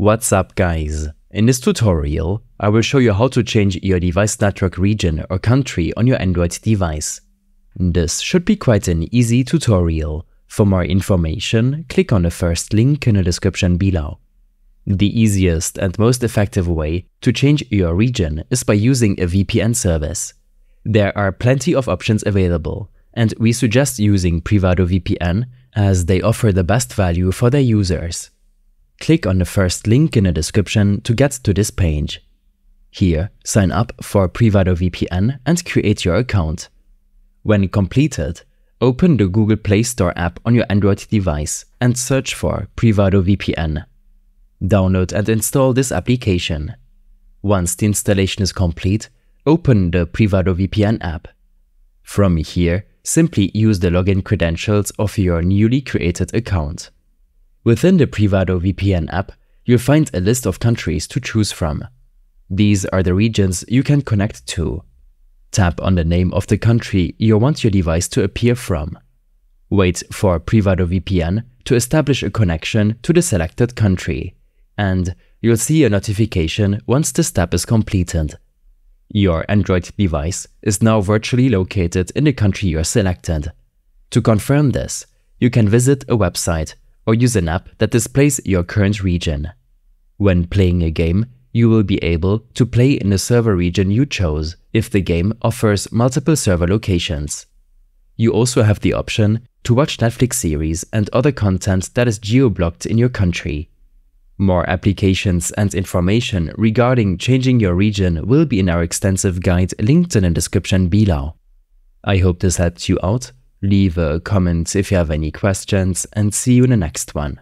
What's up guys? In this tutorial, I will show you how to change your device network region or country on your Android device. This should be quite an easy tutorial. For more information, click on the first link in the description below. The easiest and most effective way to change your region is by using a VPN service. There are plenty of options available, and we suggest using Privado VPN as they offer the best value for their users. Click on the first link in the description to get to this page. Here, sign up for Privado VPN and create your account. When completed, open the Google Play Store app on your Android device and search for Privado VPN. Download and install this application. Once the installation is complete, open the Privado VPN app. From here, simply use the login credentials of your newly created account. Within the Privado VPN app, you'll find a list of countries to choose from. These are the regions you can connect to. Tap on the name of the country you want your device to appear from. Wait for Privado VPN to establish a connection to the selected country, and you'll see a notification once the step is completed. Your Android device is now virtually located in the country you're selected. To confirm this, you can visit a website or use an app that displays your current region. When playing a game, you will be able to play in the server region you chose if the game offers multiple server locations. You also have the option to watch Netflix series and other content that is geo-blocked in your country more applications and information regarding changing your region will be in our extensive guide linked in the description below. I hope this helped you out. Leave a comment if you have any questions and see you in the next one.